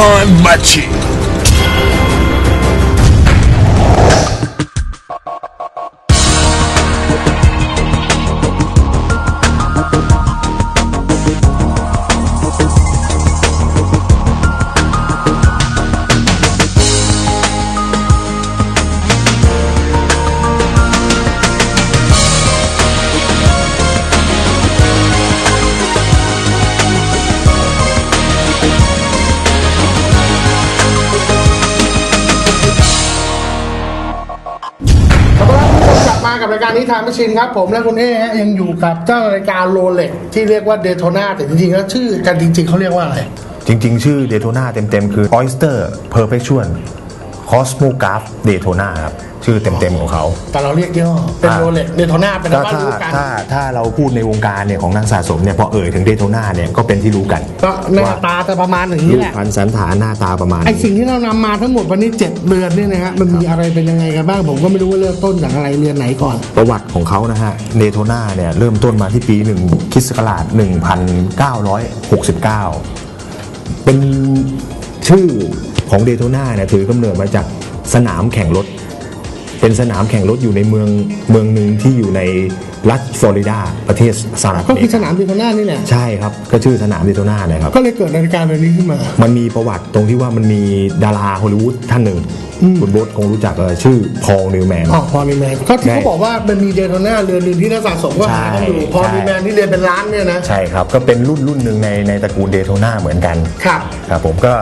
Time Machine กลับมารนี้ทางไมชินครับ ผมและคุณเอ๊ฮะยังอยู่กับเจ้ารายการโรเล็กที่เรียกว่าเดโทนาแต่จริงๆแล้วชื่อกันจริง ๆเขาเรียกว่าอะไร จริง ๆ ชื่อเดโทนาเต็ม ๆ คือ Oyster Perpetual Cosmograph Daytona ครับชื่อเต็มๆของเขา แต่เราเรียกย่อเป็นอ่าโรเล็กเดโ o นาเป็นก็ว่าถ้ารู้กันถ้าถ้าเราพูดในวงการเนี่ยของนักสะสมเนี่ยพอเอ่ยถึง Daytona เนี่ยก็เป็นที่รู้กัน ก็หน้าตาจะประมาณอย่างนี้รูแหปละพันสันฐานหน้าตาประมาณไอนี้สิ่งที่เรานำมาทั้งหมดวันนี้เจ็ดเรือนเนี่ยนะฮะมันมีอะไรเป็นยังไงกันบ้างผมก็ไม่รู้ว่าเริ่มต้นจากอะไรเรือนไหนก่อน ประวัติของเขานะฮะเดโ o นาเนี่ยเริ่มต้นมาที่ปีหนึ่งคริสต์ศักราช1969 เป็นชื่อ ของเดโ o นาเนี่ยถือกำเนิดมาจากสนามแข่งรถ เป็นสนามแข่งรถอยู่ในเมืองเมืองหนึ่งที่อยู่ในรัฐฟลอริดาประเทศสหรัฐก็อเมคือริสกานามเดโ o นานี่แหละใช่ครับก็ชื่อสนามเดโ o นาเนี่ยครับก็เลยเกิดรายการเรือนนี้ขึ้นมา มันมีประวัติตรงที่ว่ามันมีดาราฮอลลีวูดท่านหนึ่งคุณโบทคงรู้จักเออชื่อพอลนิวแมนอ๋อพอลีแมนก็ที่ใช่เขาบอกว่ามันมีเดโ o นาเรือนหนึ่งที่นักสะสมก็หากันอยู่ใช่พอลีแมนที่เรือนเป็นล้านเนี่ยนะใช่ครับก็เป็นรุ่นรุ่นหนึ่งในในตระกูลเดโ o นาเหมือนกันครับครับผมก็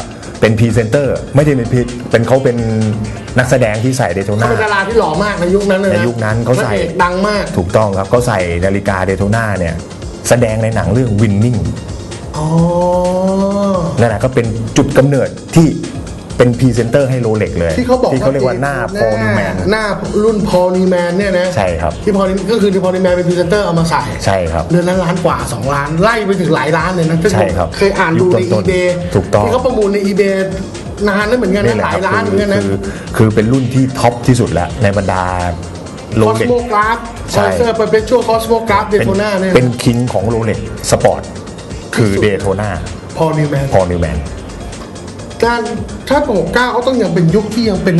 เป็นพรีเซนเตอร์ไม่ได้เป็นพรีเป็นเขาเป็นนักแสดงที่ใส่เดโ o เขานาเป็นดาราที่หล่อมากในยุคนั้นเลยนะในยุคนั้นเขาใส่ พระเอกดังมากถูกต้องครับเขาใส่นาฬิกาเดโ o นาเนี่ยแสดงในหนังเรื่อง Winning อ๋อ นั่นแหละก็เป็นจุดกำเนิดที่ เป็นพรีเซนเตอร์ให้โรเล็กเลยที่เขาบอกที่เขาเรียกว่าหน้าพอลนิวแมนหน้ารุ่นพอลีแมนเนี่ยนะใช่ครับที่พอลีก็คือที่พอลีแมนเป็นพรีเซนเตอร์เอามาใส่ใช่ครับเดือนละล้านกว่า 2 ล้านไล่ไปถึงหลายล้านเลยนะซึ่งใช่ครับเคยอ่านดูยุคในต้อีนๆเบถูกต้องที่เขาประมูลในอีเบนานแล้วเหมือนกันนี่นะแหหละลายครับล้านเหมือนกันนะคือคือเป็นรุ่นที่ท็อปที่สุดแล้วในบรรดาโรคอสเล็กโมกราฟใช่คอนเซอร์เปอร์เปชัวลคอสโมกราฟเดเป็นโ o นาเนี่ยเป็นคิงของ Rolex Sport คือเดโ o นาพอลีแมนพอนิวแมน การถ้าหกเก้าเขาต้องยังเป็นยุคที่ยังเป็น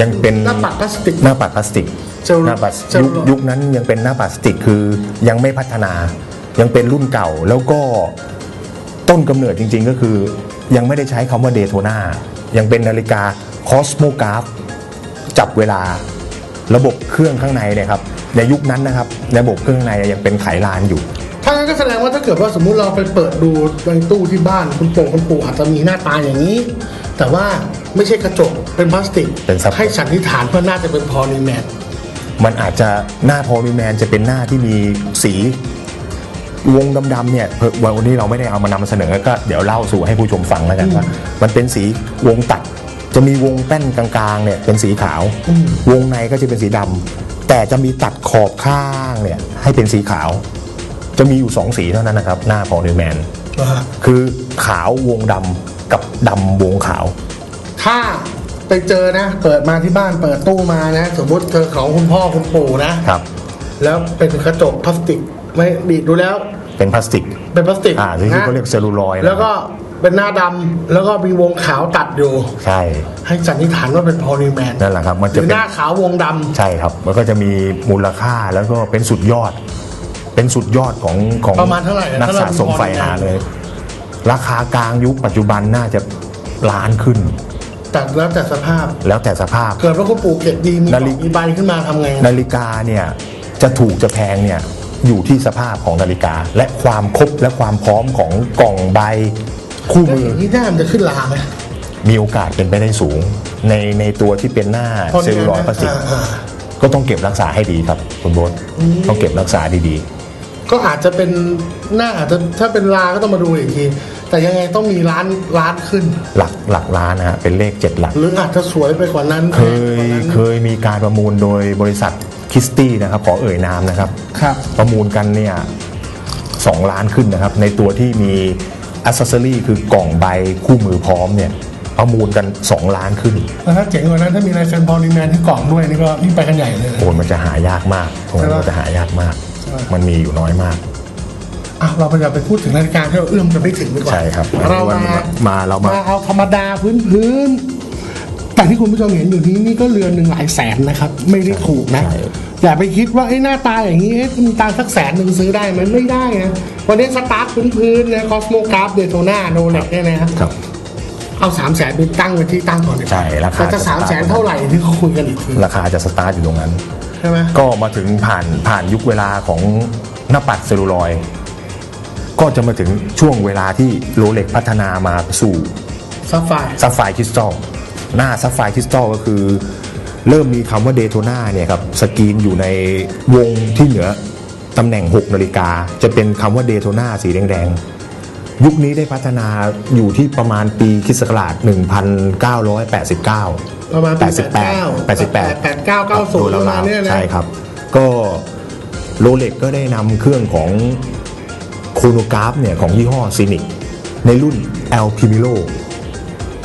ยังเป็นหน้าปัดพลาสติกหน้าปัดพลาสติกเซลลูหน้าปัดเซลลูยุคยุคนั้นยังเป็นหน้าปัดพลาสติกคือยังไม่พัฒนา ยังเป็นรุ่นเก่าแล้วก็ต้นกำเนิดจริง ๆ ก็คือ ยังไม่ได้ใช้คำว่าเดโ o นายังเป็นนาฬิกา Cosmograph จับเวลาระบบเครื่องข้างในเนี่ยครับในยุคนั้นนะครับ ระบบเครื่องข้างในยังเป็นไขลานอยู่ถ้างั้น ก็แสดงว่าถ้าเกิดว่าสมมุติเราไปเปิดดูในตู้ที่บ้านคุณปู่คุณปู่อาจจะมีหน้าตาอย่างนี้ แต่ว่าไม่ใช่กระจกเป็นพลาสติกเป็นซับ ให้สันนิษฐานว่าน่าจะเป็นพอลีแมนมันอาจจะหน้าพอลิแมนจะเป็นหน้าที่มีสีวงดำๆเนี่ยเพิ่งวันนี้เราไม่ได้เอามานำเสนอก็เดี๋ยวเล่าสู่ให้ผู้ชมฟังแล้วกันว่ามันเป็นสีวงตัด จะมีวงแป้นกลางๆเนี่ยเป็นสีขาว วงในก็จะเป็นสีดำแต่จะมีตัดขอบข้างเนี่ยให้เป็นสีขาว จะมีอยู่สองสีเท่านั้นนะครับ หน้าพอลิแมนนะฮะคือขาววงดำกับดำวงขาว ถ้าไปเจอนะ เปิดมาที่บ้านเปิดตู้มานะ สมมติเจอของคุณพ่อคุณปู่นะครับ แล้วเป็นกระจกพลาสติกไม่ดีดดูแล้ว เป็นพลาสติก เป็นพลาสติกอ่าที่เขาเรียกเซลลูลอยด์นะแล้วก็เป็นหน้าดำแล้วก็มีวงขาวตัดอยู่ ใช่ ให้สันนิษฐานว่าเป็นพอลีแมนนั่นแหละครับ มันหจะรือเป็หนน้าขาววงดำใช่ครับ มันก็จะมีมูลค่าแล้วก็เป็นสุดยอด เป็นสุดยอดของของประมาณเท่าไหร่อะนักสะสมถ้าเราดูไฟหาเลย ราคากลางยุคปัจจุบันน่าจะล้านขึ้นแต่แล้วแต่สภาพแล้วแต่สภาพ เกิดว่าคุณปู่เก็บดีมีนาฬิมีใบขึ้นมาทำไง นาฬิกาเนี่ยจะถูกจะแพงเนี่ยอยู่ที่สภาพของนาฬิกา และความครบและความพร้อมของกล่องใบคู่แล้วมืออย่างนี้หน้ามันจะขึ้นราไหมมีโอกาสเป็นไปได้สูง ในในตัวที่เป็นหน้าพอเซลลูลอยด์พลาสติกอ่าก็ต้องเก็บรักษาให้ดีครับคุณโบ๊ทต้องเก็บรักษาดีๆ ก็อาจจะเป็นหน้าอาจจะถ้าเป็นราก็ต้องมาดูอีกที แต่ยังไงต้องมีร้านร้านขึ้น หลักหลักล้านนะฮะเป็นเลขเจ็ดหลัก หรืออาจจะสวยไปกว่านั้นเคยเคยมีการประมูลโดยบริษัทคิสตี้นะครับขอเอ่ยนามนะครับครับ ประมูลกันเนี่ยสองล้านขึ้นนะครับ ในตัวที่มีอัซเซอรี่คือกล่องใบคู่มือพร้อมเนี่ยประมูลกัน 2 ล้านขึ้น แล้วถ้าเจ๋งกว่านั้นถ้ามีลายเซ็นพอลีแมนที่กล่องด้วยนี่ก็ยิ่งไปกันใหญ่เลย โอ้ยมันจะหายากมากโอ้ยใช่ปะมันจะหายากมากใช่ มันมีอยู่น้อยมากอะเราไปจะไปพูดถึงนาฬิกาที่เราเอื้อมจะไม่ถึงดีกว่าใช่ครับเรามามาเรามาเอาธรรมดาพื้นพื้นๆแต่ที่คุณผู้ชมเห็นอยู่นี้นี่ก็เรือนหนึ่งหลายแสนนะครับ ไม่ได้ถูกนะใช่อย่าไปคิดว่าไอ้ยหน้าตาอย่างนี้เอ๊ะมีตังค์สักแสนหนึ่งซื้อได้ไหมมันไม่ได้นะวันนี้สตาร์ทพื้นพื้นๆนะ Cosmograph Daytona Rolex เนี่ยนะครับครับเอาสามแสนไปตั้งไว้ที่ตั้งก่อนดีกว่าใช่ราคาแต่จะสามแสนเท่าไหร่ที่เขาคุยกันอีกทีราคาจะสตาร์ทอยู่ตรงนั้น ใช่ไหมก็มาถึงผ่านผ่านยุคเวลาของหน้าปัดเซลลูลอยด์ก็จะมาถึงช่วงเวลาที่ Rolex พัฒนามาสู่ sapphire sapphire crystal หน้า sapphire crystal ก็คือ เริ่มมีคำว่า Daytona เนี่ยครับสกรีนอยู่ในวงที่เหนือตำแหน่ง 6 นาฬิกา จะเป็นคำว่า Daytona สีแดงๆ ยุคนี้ได้พัฒนาอยู่ที่ประมาณปีคริสต์ศักราช1989 ประมาณ88 88 88 89 90ประมาณเนี้ยนะใช่ครับ ก็ Rolex ก็ได้นำเครื่องของ chronograph เนี่ยของยี่ห้อ Zenith ในรุ่น El Primero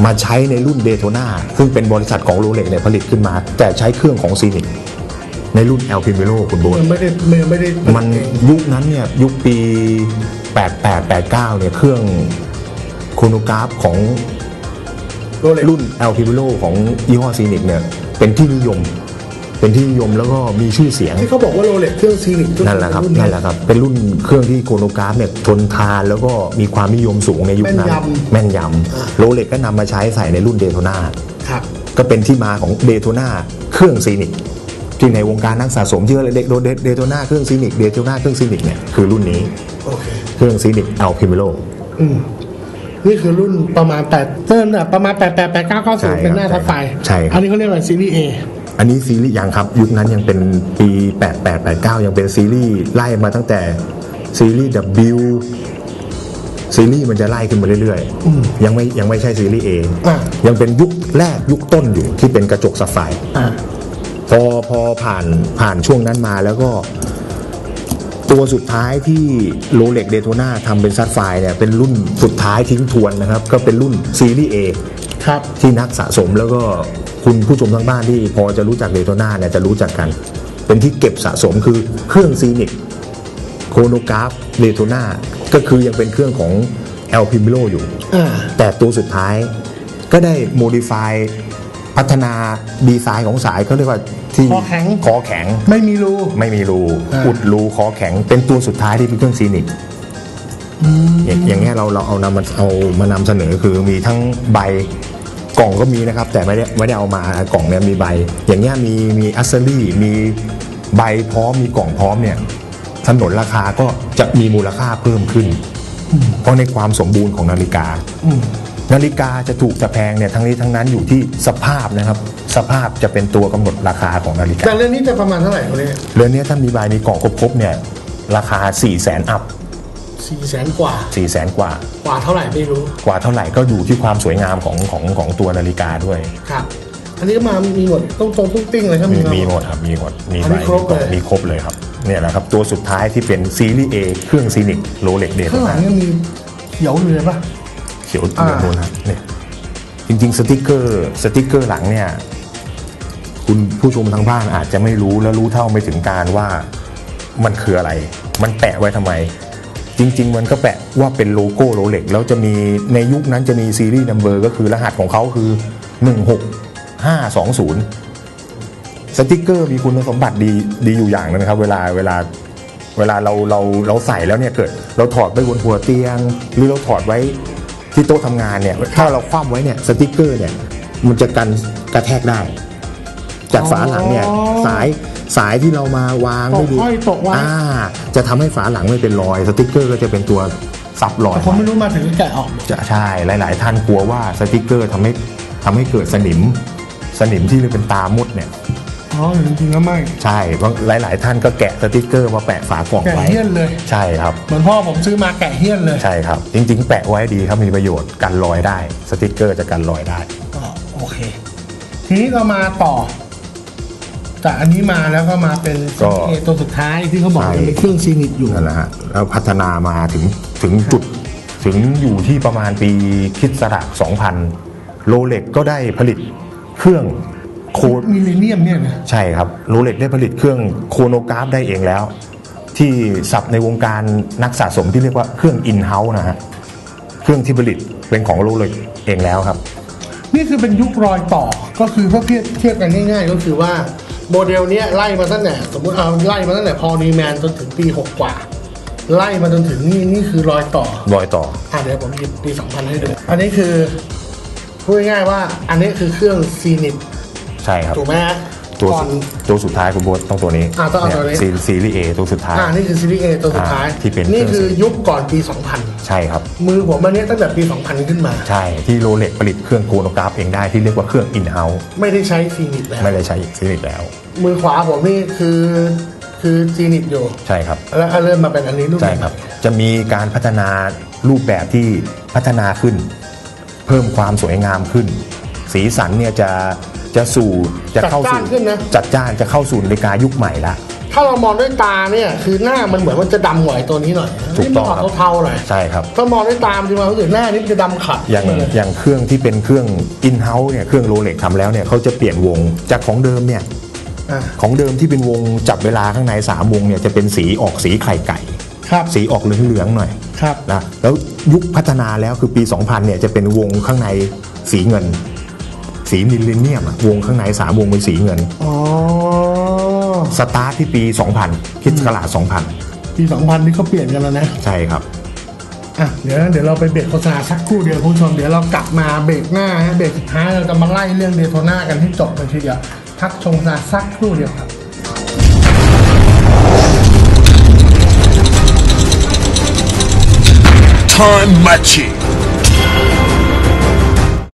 มาใช้ในรุ่นเดโ t นาซึ่งเป็นบริษัทของ Rolex เนี่ยผลิตขึ้นมา แต่ใช้เครื่องของ Zenith ในรุ่น El Primero คุณโบมันไม่ได้มันไม่ได้มันยุคนั้นเนี่ยยุคปี 88 89 เนี่ยเครื่อง chronograph ของ Rolex รุ่น El Primero ของยี่ห้อ Zenith เนี่ยเป็นที่นิยมเป็นที่นิยมแล้วก็มีชื่อเสียงที่เขาบอกว่า Rolex เครื่อง Zenith นั่นแหละครับนั่นแหละครับ เป็นรุ่นเครื่องที่ chronograph เนี่ยทนทานแล้วก็มีความนิยมสูงในยุคนั้น แม่นยำ Rolex ก็นำมาใช้ใส่ในรุ่นเดโ t นาครับก็เป็นที่มาของเดโ t นาเครื่องซีนิก ที่ในวงการนักสะสมชื่อเด็กเดโ t นาเครื่องซีนิกเดโ t นาเครื่องซีนิกเนี่ยคือรุ่นนี้โอเคเครื่อง Zenith El Primeroอืมนี่คือรุ่นประมาณแปดเติ้ลอะประมาณแปดแปดแปดเก้าเก้าใช่ศูนย์เป็นหน้าครัทับบไฟใช่ครับอันนี้เขาเรียกว่าซีรีส์เออันนี้ซีรีส์ยังครับ ยุคนั้นยังเป็นปี88 89ยังเป็นซีรีส์ไล่มาตั้งแต่ซีรีส์ W ซีรีส์มันจะไล่ขึ้นมาเรื่อยๆ ยังไม่ยังไม่ใช่ซีรีส์ A อะยังเป็นยุคแรกยุคต้นอยู่ที่เป็นกระจกสัฟไฟร์ อ่าพอพอผ่านผ่านช่วงนั้นมาแล้วก็ ตัวสุดท้ายที่โรเล็กเดโ t นาทำเป็นซัฟไฟร์เนี่ยเป็นรุ่นสุดท้ายทิ้งทวนนะครับ ก็เป็นรุ่นซีรีส์ A ครับที่นักสะสมแล้วก็คุณผู้ชมทางบ้านที่พอจะรู้จักเดโ t นาเนี่ยจะรู้จักกัน เป็นที่เก็บสะสมคือเครื่องซีนิกโคโนกราฟเดโ t นาก็คือยังเป็นเครื่องของ El p i m i l o อยู่อ่าแต่ตัวสุดท้ายก็ได้ modify พัฒนาดีไซน์ของสายเขาเรียกว่าที่คอแข็ง คอแข็งไม่มีรู ไม่มีรูอ่า อุดรูคอแข็งเป็นตัวสุดท้ายที่เป็นเครื่องซีนิกอย่างอย่างเงี้ยเราเราเอานำมาเอามานำเสนอคือมีทั้งใบกล่องก็มีนะครับ แต่ไม่ได้ไม่ได้เอามากล่องเนี่ยมีใบ อย่างเงี้ยมีมีอัสเซอรี่มีใบพร้อมมีกล่องพร้อมเนี่ยถนนราคาก็จะมีมูลค่าเพิ่มขึ้น เพราะในความสมบูรณ์ของนาฬิกา นาฬิกาจะถูกจะแพงเนี่ยทั้งนี้ทั้งนั้นอยู่ที่สภาพนะครับ สภาพจะเป็นตัวกำหนดราคาของนาฬิกาแต่เรื่องนี้จะประมาณเท่าไหร่ตัวนี้เรือนเนี้ยถ้ามีใบมีกล่องครบๆเนี่ยราคา4 0 0แสน upสี่แสนกว่า4 0 0แสนกว่า กว่าเท่าไหร่ไม่รู้ กว่าเท่าไหร่ก็อยู่ที่ความสวยงามของของของตัวนาฬิกาด้วยครับอันนี้ก็มามีหมดต้องตรงตุ้งติ้งเลยครับมีมามีหมดครับมีหมดมีอันใบนี้ครบมีกล่องเลยมีครบเลยครับเนี่ยแหละครับตัวสุดท้ายที่เป็นซีรีส์ A เครื่อง Zenith Rolex เดข้างหลังเนี่ยมีเขียวอยู่เลยปะเขียวอ่าเดือนนู้นฮะเนี่ยจริง ๆ สติกเกอร์สติกเกอร์หลังเนี่ยคุณผู้ชมทางบ้านอาจจะไม่รู้และรู้เท่าไม่ถึงการณ์ว่ามันคืออะไร มันแปะไว้ทำไม จริง ๆ มันก็แปะว่าเป็นโลโก้ Rolex แล้วจะมีในยุคนั้นจะมี series number ก็คือรหัสของเขาคือ 16520 สติกเกอร์มีคุณสมบัติดีดีอยู่อย่างหนึ่งนะครับ เวลาเวลาเวลาเราเราเราใส่แล้วเนี่ยเกิด เราถอดไปบนหัวเตียง หรือเราถอดไว้ ที่โต๊ะทำงานเนี่ยถ้าเราคว่ำไว้เนี่ยสติกเกอร์เนี่ยมันจะกันกระแทกได้ จากฝาหลังเนี่ยสายสายที่เรามาวางไม่ดีตกห้อยตกไว้อ่าจะทำให้ฝาหลังไม่เป็นรอย สติกเกอร์ก็จะเป็นตัวซับรอยแต่ผมไม่รู้มาถึงก็แกะออกจะใช่หลาย ๆ ท่านกลัวว่าสติกเกอร์ทำให้ทำให้เกิดสนิม สนิมที่เป็นตามดเนี่ย อ๋อจริงๆแล้วไม่ ใช่บางหลาย ๆ ท่านก็แกะสติกเกอร์มาแปะฝากล่องแกะไว้เฮี้ยนเลย ใช่ครับ เหมือนพ่อผมซื้อมาแกะเฮี้ยนเลยใช่ครับ จริง ๆ แปะไว้ดีครับมีประโยชน์กันรอยได้ สติกเกอร์จะกันรอยได้ ก็โอเค ทีนี้เรามาต่อ จากอันนี้มาแล้วก็มาเป็นก็ เอตัวสุดท้ายที่เขาบอกใช่ยังเป็นเครื่องซีนิตอยู่ นั่นแหละฮะแล้วพัฒนามาถึงถึงจุดถึงอยู่ที่ประมาณปีคริดสระ 2000 Rolex ก็ได้ผลิตเครื่อง โค millennium เนี่ยนะใช่ครับ Rolex ได้ผลิตเครื่อง chronograph ได้เองแล้ว ที่ศัพท์ในวงการนักสะสมที่เรียกว่าเครื่อง in house นะฮะเครื่องที่ผลิตเป็นของ Rolex เองแล้วครับ นี่คือเป็นยุครอยต่อก็คือถ้าเทียบเทียบกันง่ายๆ ก็คือว่าโมเดลเนี้ยไล่มาตั้งแต่สมมติเอาไล่มาตั้งแต่ Paul Newman จนถึงปี6กว่าไล่มาจนถึงนี่นี่คือรอยต่อรอยต่ออะเดี๋ยวผมหยิบปี 2000 ให้ดู อันนี้คือพูดง่ายๆว่าอันนี้คือเครื่อง Zenith ใช่ครับถูกไหมฮะตัวก่อนสุดตัวสุดท้ายคุณโบทต้องตัวนี้อ่าต้องเอาตัวนี้ซีซีรีส์ A ตัวสุดท้าย อ่านี่คือซีรีส์ A ตัวสุดท้าย อ่าที่เป็นนี่คือเครื่อง ยุคก่อนปี ใช่ครับ 2000 มือผมอันเนี้ยตั้งแต่ปี 2000 ขึ้นมา ใช่ที่ Rolex ผลิตเครื่อง chronograph เองได้ที่เรียกว่าเครื่อง in house ไม่ได้ใช้ Zenith แล้ว ไม่ได้ใช้ซีรีส์แล้ว มือขวาผมนี่คือคือซีนิตอยู่ ใช่ครับ แล้วเริ่มมาเป็นอันนี้รุ่นใช่ครับ จะมีการพัฒนารูปแบบที่พัฒนาขึ้น เพิ่มความสวยงามขึ้น สีสันเนี่ยจะ จะสู่จะจัดเข้าจ้าสู่นขึ้นนะ จัดจ้านจะเข้าสู่นาฬิกายุคใหม่ละ ถ้าเรามองด้วยตาเนี่ยคือหน้ามันเหมือนมันจะดำกว่าไอ้ตัวนี้หน่อยถูกต้องนี่มันอครับอกเทาๆหน่อยใช่ครับ ถ้ามองด้วยตามนจะมารู้สึกหน้านี่มันจะดำขัดอย่างเลยอย่างเครื่องที่เป็นเครื่อง in house เนี่ยเครื่องโรเล็กทำแล้วเนี่ยเขาจะเปลี่ยนวงจากของเดิมเนี่ยอะของเดิมที่เป็นวงจับเวลาข้างในสามวงเนี่ยจะเป็นสีออกสีไข่ไก่ ครับสีออกเหลืองๆหน่อยครับ นะแล้วยุคพัฒนาแล้วคือปี 2000เนี่ยจะเป็นวงข้างในสีเงิน สี millennium อะวงข้างในสามวงเป็นสีเงิน อ๋อ สตาร์ทที่ปี 2000คิดกลาดปี 2000 นี่เขาเปลี่ยนกันแล้วนะ 2000 ใช่ครับ อะ เดี๋ยวเดี๋ยวเราไปเบรกโฆษณาสักครู่เดียวคุณผู้ชม เดี๋ยวเรากลับมาเบรกหน้าฮะเบรกสุดท้ายเราจะมาไล่เรื่อง Daytona กันให้จบเลยทีเดียวพักชมโฆษณาสักครู่เดียวครับ Time matching.